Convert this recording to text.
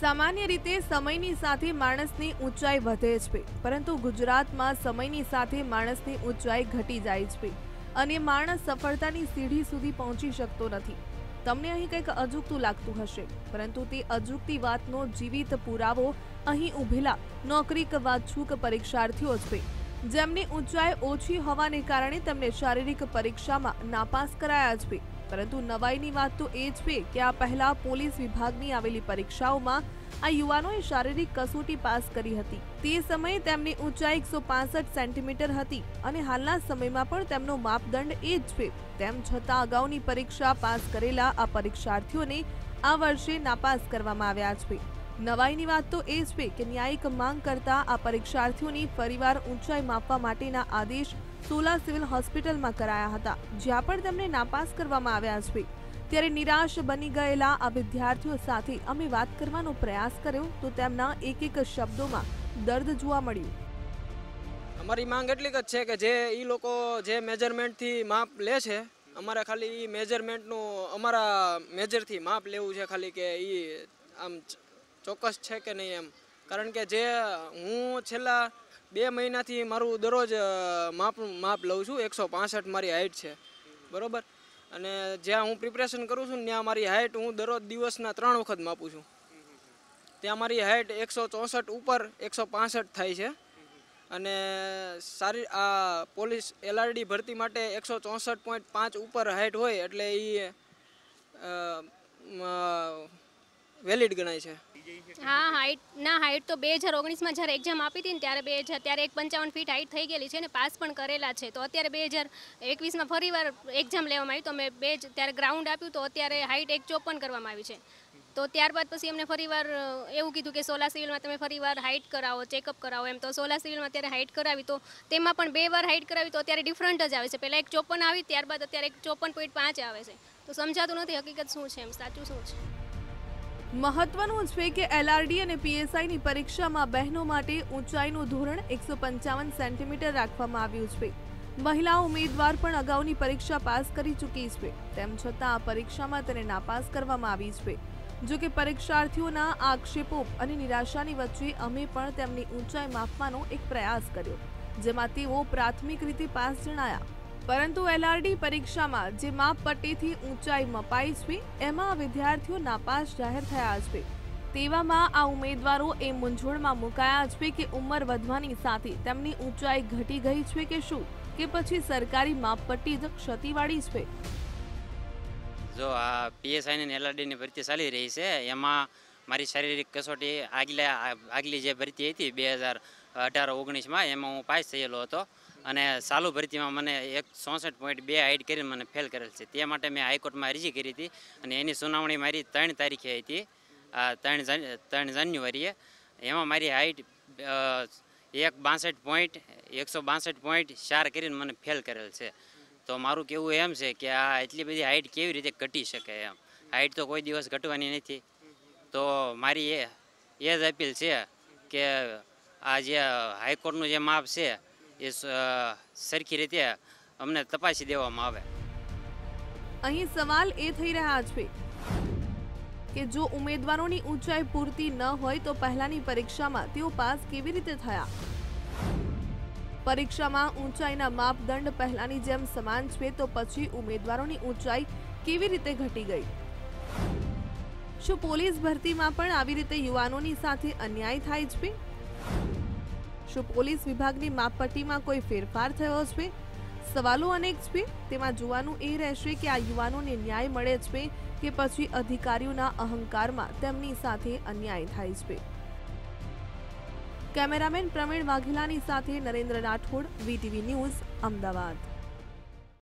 સામાન્ય રીતે સમયની સાથે માણસની ઊંચાઈ વધે છે પરંતુ ગુજરાતમાં સમયની સાથે માણસની ઊંચાઈ ઘટી જાય છે અને માણસ સફળતાની સીડી સુધી પહોંચી શકતો નથી. તમને અહીં કંઈક અજુગતું લાગતું હશે, પરંતુ તે અજુગતી વાતનો જીવિત પુરાવો અહીં ઊભેલા નોકરી વાછુક પરીક્ષાર્થીઓ છે જેમની ઊંચાઈ ઓછી હોવાને કારણે તેમને શારીરિક પરીક્ષામાં નાપાસ કરાયા છે પરંતુ નવાઈની વાત તો એ છે કે આ પહેલા પોલીસ વિભાગની આવેલી પરીક્ષાઓમાં આ યુવાનોએ શારીરિક કસોટી પાસ કરી હતી. તે સમયે તેમની ઊંચાઈ એકસો સેન્ટીમીટર હતી અને હાલના સમયમાં પણ તેમનો માપદંડ એ જ છે. તેમ છતાં અગાઉની પરીક્ષા પાસ કરેલા આ પરીક્ષાર્થીઓને આ વર્ષે નાપાસ કરવામાં આવ્યા છે. નવાઈની વાત તો એ છે કે ન્યાયિક માંગ કરતા આ પરીક્ષાર્થીઓની ફરીવાર ઊંચાઈ માપવા માટેના આદેશ સોલા સિવિલ હોસ્પિટલમાં કરાયા હતા, જ્યાં પણ તેમને નાપાસ કરવામાં આવ્યા છે. ત્યારે નિરાશ બની ગયેલા આ વિદ્યાર્થીઓ સાથે અમે વાત કરવાનો પ્રયાસ કર્યો તો તેમના એક એક શબ્દોમાં દર્દ જોવા મળ્યું. અમારી માંગ એટલી જ છે કે જે એ લોકો જે મેજરમેન્ટથી માપ લે છે, અમારે ખાલી એ મેજરમેન્ટનું, અમારા મેજરથી માપ લેવું છે ખાલી કે એ આમ ચોક્કસ છે કે નહીં એમ. કારણ કે જે હું છેલ્લા બે મહિનાથી મારું દરરોજ માપ માપ લઉં છું. એકસો પાસઠ મારી હાઇટ છે. બરાબર? અને જ્યાં હું પ્રિપરેશન કરું છું ત્યાં મારી હાઇટ હું દરરોજ દિવસના ત્રણ વખત માપું છું. ત્યાં મારી હાઇટ એકસો ચોસઠ ઉપર એકસો પાસઠ થાય છે. અને સારી, આ પોલીસ એલઆરડી ભરતી માટે એકસો ચોસઠ પોઈન્ટ પાંચ ઉપર હાઇટ હોય એટલે એ વેલિડ ગણાય છે. હા હાઈટ ના હાઈટ તો બે હજાર ઓગણીસમાં જ્યારે એક્ઝામ આપી હતી ને ત્યારે બે હજાર, ત્યારે એક પંચાવન ફીટ હાઈટ થઈ ગયેલી છે ને પાસ પણ કરેલા છે. તો અત્યારે બે હજાર એકવીસમાં ફરી વાર એક્ઝામ લેવામાં આવી. તો અમે બે ત્યારે ગ્રાઉન્ડ આપ્યું તો અત્યારે હાઈટ એક ચોપન કરવામાં આવી છે. તો ત્યારબાદ પછી અમને ફરીવાર વાર એવું કીધું કે સોલા સિવિલમાં તમે ફરીવાર હાઇટ કરાવો ચેકઅપ કરાવો એમ. તો સોલા સિવિલમાં અત્યારે હાઇટ કરાવી. તો તેમાં પણ બે વાર હાઇટ કરાવી તો અત્યારે ડિફરન્ટ જ આવે છે. પહેલાં એક ચોપન આવી, ત્યારબાદ અત્યારે એક ચોપન પોઈન્ટ પાંચ આવે છે. તો સમજાતું નથી હકીકત શું છે એમ? સાચું શું છે? મહત્વનું છે કે એલઆરડી અને પીએસઆઈની પરીક્ષામાં બહેનો માટે ઊંચાઈનું ધોરણ એકસો પંચાવન સેન્ટીમીટર રાખવામાં આવ્યું છે. મહિલા ઉમેદવાર પણ અગાઉની પરીક્ષા પાસ કરી ચૂકી છે. તેમ છતાં આ પરીક્ષામાં તેને નાપાસ કરવામાં આવી છે. જો કે પરીક્ષાર્થીઓના આક્ષેપો અને નિરાશાની વચ્ચે અમે પણ તેમની ઊંચાઈ માપવાનો એક પ્રયાસ કર્યો, જેમાં તેઓ પ્રાથમિક રીતે પાસ જણાયા. પરંતુ એલઆરડી પરીક્ષામાં જે માપપટ્ટીથી ઊંચાઈ મપાઈ છે, એમાં વિદ્યાર્થીઓ નાપાસ જાહેર થયા છે. તેવામાં આ ઉમેદવારો એ મૂંઝવણમાં મુકાયા છે કે ઉંમર વધવાની સાથે તેમની ઊંચાઈ ઘટી ગઈ છે કે શું, કે પછી સરકારી માપપટ્ટી જ ક્ષતિવાળી છે. જો આ પીએસઆઈ ને એલઆરડીની ભરતી ચાલી રહી છે, એમાં મારી શારીરિક કસોટી આગલા આગલી જે ભરતી હતી, બે હજાર અઢાર ઓગણીસમાં, એમાં હું પાસ થયેલો હતો. અને ચાલુ ભરતીમાં મને એક ચોસઠ પોઈન્ટ બે હાઇટ કરીને મને ફેલ કરેલ છે. તે માટે મેં હાઈકોર્ટમાં અરજી કરી હતી અને એની સુનાવણી મારી ત્રણ તારીખે હતી. ત્રણ ત્રણ જાન્યુઆરીએ. એમાં મારી હાઇટ એક બાસઠ પોઈન્ટ એકસો બાસઠ પોઈન્ટ ચાર કરીને મને ફેલ કરેલ છે. તો મારું કહેવું એમ છે કે આ એટલી બધી હાઇટ કેવી રીતે ઘટી શકે એમ? હાઇટ તો કોઈ દિવસ ઘટવાની નથી. તો મારી એ એ જ અપીલ છે કે આ જે હાઈકોર્ટનું જે માપ છે એ સરખી રીતે અમને તપાસી દેવામાં આવે. અહીં સવાલ એ થઈ રહ્યા છે કે જો ઉમેદવારોની ઊંચાઈ પૂરતી ન હોય તો પહેલાની પરીક્ષામાં તેઓ પાસ કેવી રીતે થયા? પરીક્ષામાં ઊંચાઈના માપદંડ પહેલાની જેમ સમાન છે તો પછી ઉમેદવારોની ઊંચાઈ કેવી રીતે ઘટી ગઈ? શું પોલીસ ભરતીમાં પણ આવી રીતે યુવાનોની સાથે અન્યાય થાય છે? શું પોલીસ વિભાગની માપપટ્ટીમાં કોઈ ફેરફાર થયો છે? સવાલો અનેક છે. તેમાં જોવાનું એ રહેશે કે આ યુવાનોને ન્યાય મળે છે કે પછી અધિકારીઓના અહંકારમાં તેમની સાથે અન્યાય થાય છે. કેમેરામેન પ્રવીણ વાઘેલાની સાથે નરેન્દ્ર રાઠોડ, વીટીવી ન્યૂઝ, અમદાવાદ.